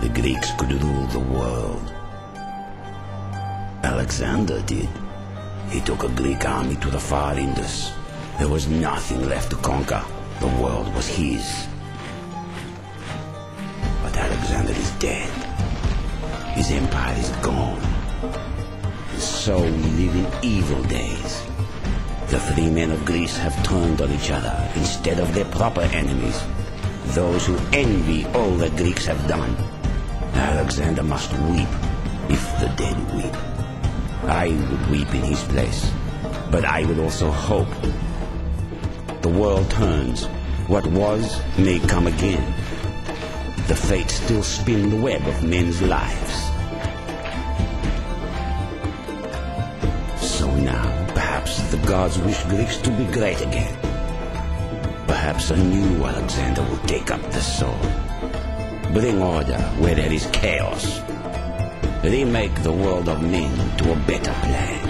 the Greeks could rule the world. Alexander did. He took a Greek army to the far Indus. There was nothing left to conquer. The world was his. But Alexander is dead. His empire is gone. And so we live in evil days. The free men of Greece have turned on each other instead of their proper enemies, those who envy all the Greeks have done. Alexander must weep if the dead weep. I would weep in his place, but I would also hope. The world turns. What was may come again. The fates still spin the web of men's lives. So now, perhaps the gods wish Greeks to be great again. Perhaps a new Alexander will take up the sword. Bring order where there is chaos. Remake the world of men to a better place.